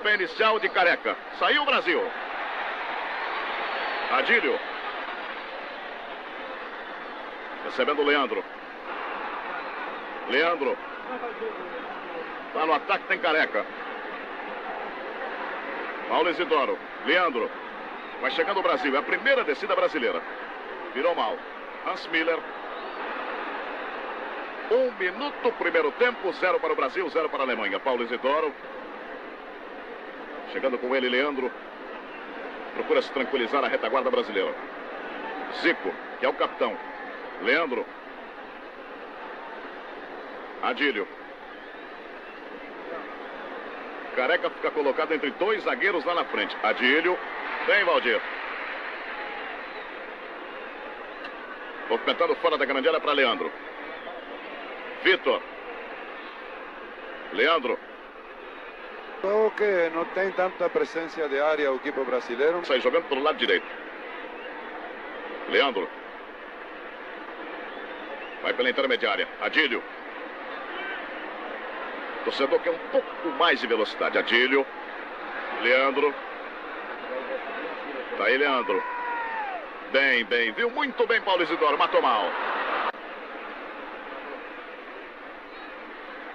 pontapé inicial de Careca. Saiu o Brasil. Adílio. Recebendo o Leandro. Leandro. Tá no ataque, tem Careca. Paulo Isidoro. Leandro. Vai chegando o Brasil. É a primeira descida brasileira. Virou mal. Hans Miller. Um minuto, primeiro tempo, zero para o Brasil, zero para a Alemanha. Paulo Isidoro. Chegando com ele, Leandro. Procura se tranquilizar a retaguarda brasileira. Zico, que é o capitão. Leandro. Adílio. Careca fica colocado entre dois zagueiros lá na frente. Adílio. Vem, Valdir. Movimentando fora da grande área para Leandro. Vitor. Leandro. Creo que no tem tanta presencia de área o equipo brasileiro. Sai jogando pelo lado direito. Leandro. Vai pela intermediária. Adílio. Torcedor quer um pouco mais de velocidade. Adílio. Leandro. Tá aí, Leandro. Bem, bem. Viu muito bem Paulo Isidoro. Matou mal.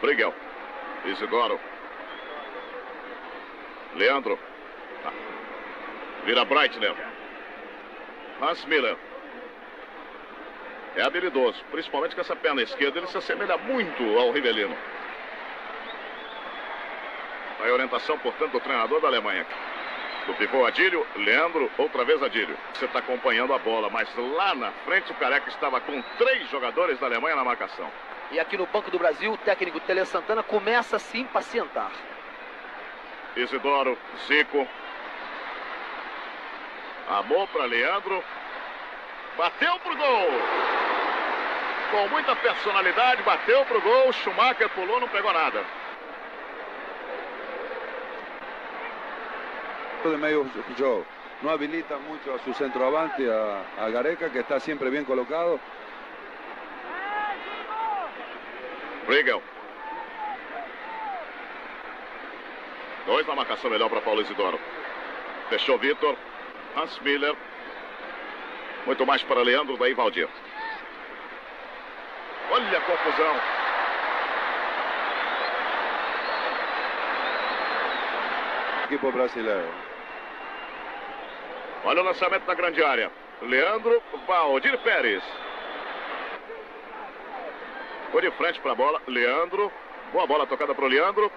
Brigel. Isidoro. Leandro. Vira Breitner. Hans Miller. É habilidoso, principalmente com essa perna esquerda. Ele se assemelha muito ao Rivelino. A orientação, portanto, do treinador da Alemanha. Do pivô Adílio, Leandro, outra vez Adílio. Você está acompanhando a bola, mas lá na frente o Careca estava com três jogadores da Alemanha na marcação. E aqui no Banco do Brasil, o técnico Tele Santana começa a se impacientar. Isidoro, Zico. Amor para Leandro. Bateu pro gol. Com muita personalidade, bateu pro gol. Schumacher pulou, não pegou nada. de medio yo, no habilita mucho a su centroavante, a, a Gareca, que está siempre bien colocado. Brigel. Dois na marcação melhor para Paulo Isidoro. Fechou Vitor. Hans Miller. Muito mais para Leandro, daí Valdir. Olha a confusão. Equipo brasileiro. Olha o lançamento da grande área. Leandro Valdir Pérez. Foi de frente para a bola. Leandro. Boa bola tocada para o Leandro.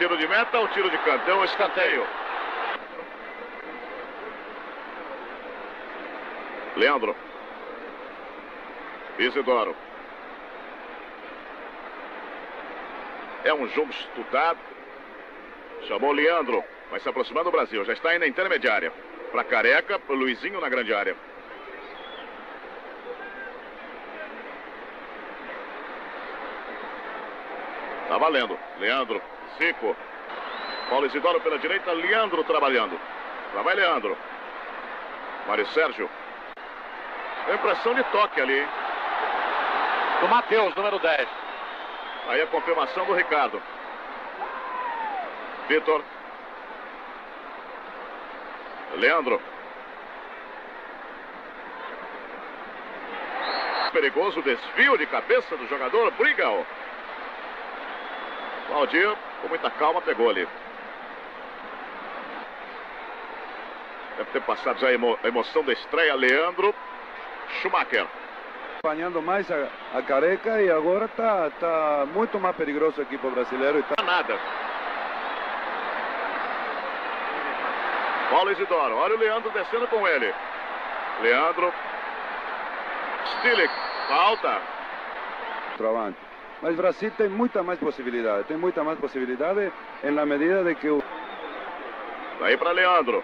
Tiro de meta ou tiro de canto? Um escanteio. Leandro. Isidoro. É um jogo estudado. Chamou Leandro. Vai se aproximando do Brasil. Já está aí na intermediária. Para Careca, Luizinho na grande área. Tá valendo. Leandro. Zico. Paulo Isidoro pela direita. Leandro trabalhando. Lá vai Leandro. Mário Sérgio. Impressão de toque ali, hein? Do Matheus, número 10. Aí a confirmação do Ricardo. Vitor. Leandro. Perigoso desvio de cabeça do jogador Brigel. Valdir, com muita calma, pegou ali. Deve ter passado já a, emo a emoção da estreia. Leandro Schumacher. Acompanhando mais a, a, Careca e agora está tá muito mais perigoso o equipo brasileiro. E tá... Nada. Paulo Isidoro, olha o Leandro descendo com ele. Leandro. Stilik, falta. Travante. Mas o Brasil tem muita mais possibilidade, tem muita mais possibilidade em na medida de que o... Daí para Leandro.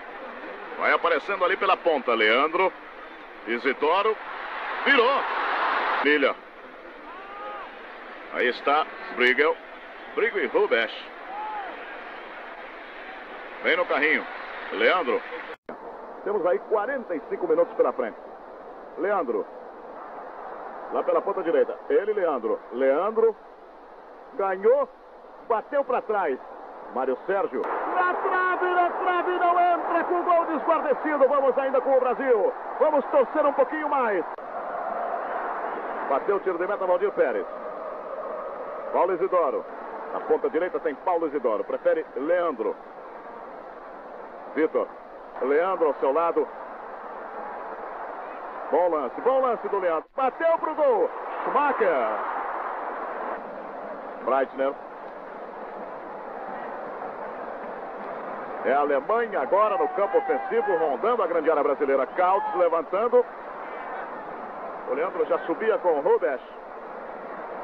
Vai aparecendo ali pela ponta, Leandro. Isidoro. Virou. Milha. Aí está Brigel. Brigel e Rubesch. Vem no carrinho. Leandro. Temos aí 45 minutos pela frente. Leandro. Lá pela ponta direita. Ele, Leandro. Leandro. Ganhou. Bateu para trás. Mário Sérgio. Na trave, na trave, não entra com o gol desguardecido. Vamos ainda com o Brasil. Vamos torcer um pouquinho mais. Bateu o tiro de meta, Valdir Pérez. Paulo Isidoro. Na ponta direita tem Paulo Isidoro. Prefere Leandro. Vitor. Leandro ao seu lado. Bom lance, bom lance do Leandro. Bateu pro gol. Schumacher. Breitner. É a Alemanha agora no campo ofensivo, rondando a grande área brasileira. Cautz levantando. O Leandro já subia com o Rubens.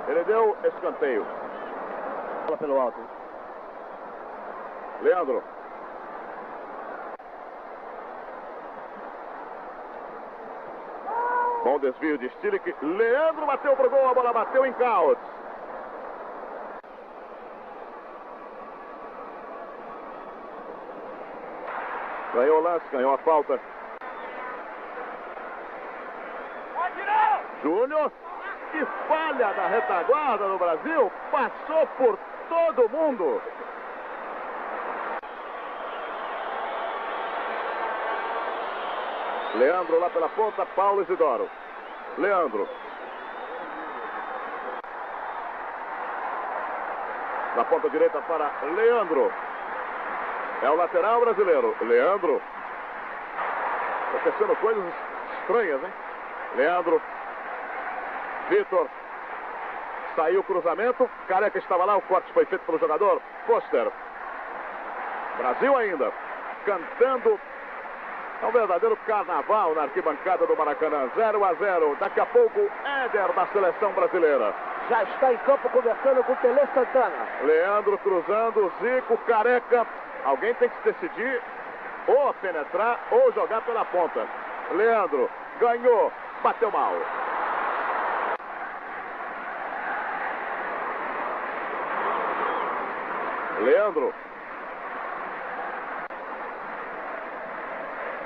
Ele deu escanteio. Bola pelo alto. Leandro. Desvio de Stilic. Leandro bateu pro gol, a bola bateu em Cautz. Ganhou o lance, ganhou a falta. Júnior, que falha da retaguarda no Brasil, passou por todo mundo. Leandro lá pela ponta, Paulo Isidoro. Leandro. Na ponta direita para Leandro. É o lateral brasileiro. Leandro. Acontecendo coisas estranhas, hein? Leandro. Vitor. Saiu o cruzamento. Careca estava lá. O corte foi feito pelo jogador. Foster. Brasil ainda. Cantando. É um verdadeiro carnaval na arquibancada do Maracanã. 0 a 0. Daqui a pouco, Éder da seleção brasileira. Já está em campo conversando com o Tele Santana. Leandro cruzando. Zico, Careca. Alguém tem que se decidir ou penetrar ou jogar pela ponta. Leandro ganhou, bateu mal. Leandro.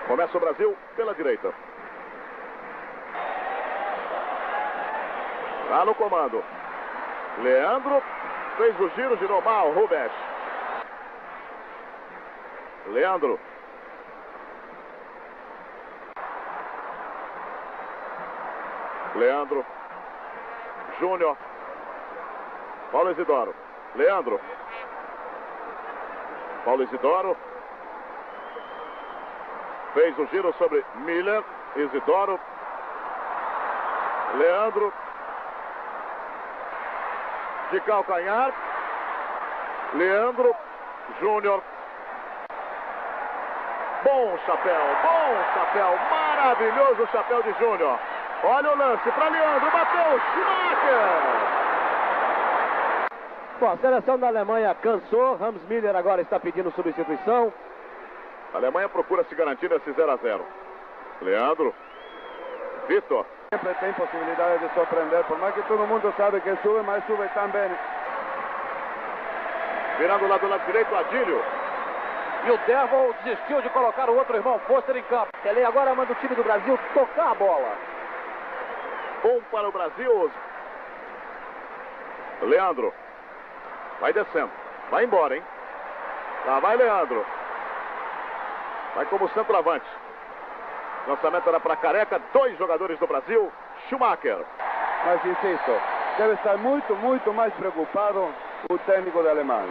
Começa o Brasil pela direita. Lá no comando. Leandro fez o giro, girou mal. Rubens. Leandro. Leandro. Júnior. Paulo Isidoro. Leandro. Paulo Isidoro. Fez o giro sobre Miller. Isidoro. Leandro. De calcanhar. Leandro. Júnior. Bom chapéu, bom chapéu, maravilhoso chapéu de Júnior. Olha o lance para Leandro, bateu, Schumacher. Bom, a seleção da Alemanha cansou. Rams Miller agora está pedindo substituição. A Alemanha procura se garantir esse 0 a 0. Leandro, Vitor. Sempre tem possibilidade de surpreender, por mais que todo mundo sabe que sube, mas sube também. Virando lá do lado direito, Adílio. E o Devil desistiu de colocar o outro irmão Foster em campo. Tele agora manda o time do Brasil tocar a bola. Bom para o Brasil. Leandro. Vai descendo. Vai embora, hein? Lá vai Leandro. Vai como centroavante. Lançamento era para Careca. Dois jogadores do Brasil. Schumacher. Mas insisto, deve estar muito, muito mais preocupado o técnico da Alemanha.